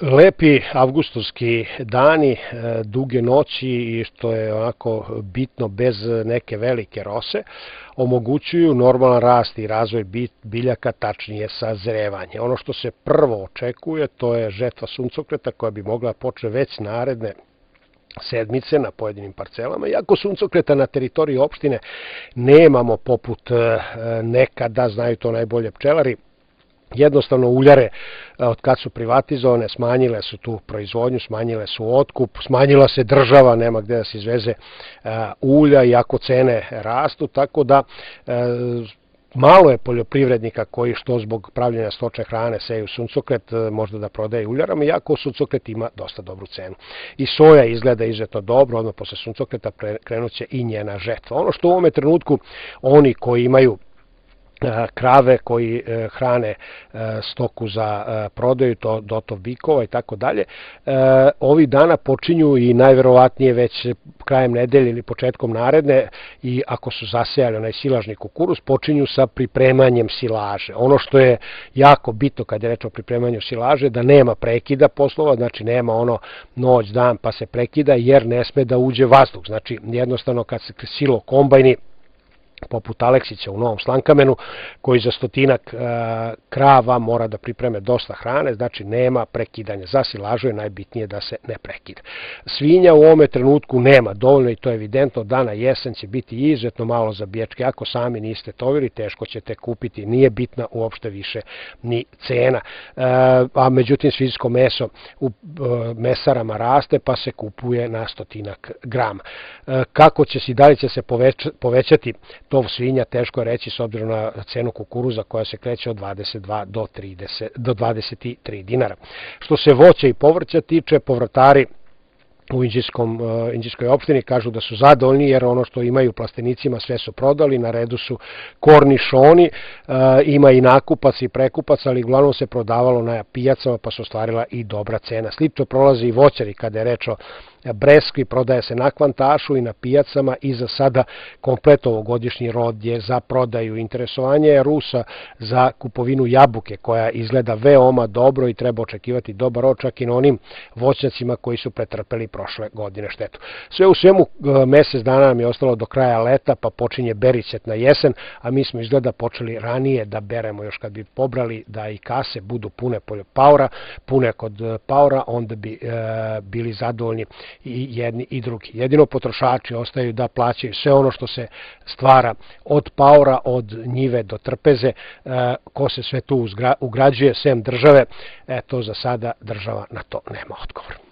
Lepi avgustovski dani, e, duge noći i što je onako bitno bez neke velike rose, omogućuju normalan rast i razvoj biljaka, tačnije sazrevanje. Ono što se prvo očekuje to je žetva suncokreta koja bi mogla početi već naredne sedmice na pojedinim parcelama, iako suncokreta na teritoriji opštine nemamo poput e, nekada, znaju to najbolje pčelari, jednostavno uljare e, od kad su privatizovane, smanjile su tu proizvodnju, smanjile su otkup, smanjila se država, nema gde da se izveze e, ulja, iako cene rastu, tako da e, malo je poljoprivrednika koji što zbog pravljenja stočne hrane seju suncokret, možda da prodaje uljarama, iako suncokret ima dosta dobru cenu. I soja izgleda izuzetno dobro, odmah posle suncokreta krenuće i njena žetva. Ono što u ovome trenutku oni koji imaju krave koji e, hrane e, stoku za prodaju, to dotov bikova i tako dalje. Ovi dana počinju i najverovatnije već krajem nedelje ili početkom naredne i ako su zasejali onaj silažni kukuruz, počinju sa pripremanjem silaže. Ono što je jako bitno kad je reč o pripremanju silaže, da nema prekida poslova, znači nema ono noć, dan pa se prekida, jer ne sme da uđe vazduh. Znači jednostavno kad se silo kombajni poput Aleksića u Novom Slankamenu, koji za stotinak e, krava mora da pripreme dosta hrane, znači nema prekidanja. Za silažu je najbitnije da se ne prekida. Svinja u ovome trenutku nema dovoljno i to je evidentno, dana jesen će biti izuzetno malo za biječke. Ako sami niste tovili, teško ćete kupiti. Nije bitna uopšte više ni cena. E, a međutim, svinjsko meso u e, mesarama raste, pa se kupuje na stotinak grama. Kako će se i dalje će se povećati tov svinja teško reći s obzirom na cenu kukuruza koja se kreće od 22 do 30 do 23 dinara. Što se voća i povrća tiče, povrtari u Inđijskom, uh, Inđijskoj opštini kažu da su zadovoljni jer ono što imaju plastenicima sve su prodali, na redu su kornišoni, uh, ima i nakupac i prekupac, ali uglavnom se prodavalo na pijacama pa su ostvarila i dobra cena. Slično prolazi i voćari kada je reč o breskvi, prodaje se na kvantašu i na pijacama i za sada komplet ovogodišnji rod je za prodaju. Interesovanje je Rusa za kupovinu jabuke koja izgleda veoma dobro i treba očekivati dobar očak i na onim voćnjacima koji su pretrpeli prošle godine štetu. Sve u svemu e, mesec dana nam je ostalo do kraja leta pa počinje bericet na jesen, a mi smo izgleda počeli ranije da beremo još kad bi pobrali da i kase budu pune paura, pune kod e, paura, onda bi e, bili zadovoljni i jedni i drugi. Jedino potrošači ostaju da plaćaju sve ono što se stvara od paura, od njive do trpeze, e, ko se sve tu ugrađuje, sem države, e, to za sada država na to nema odgovor.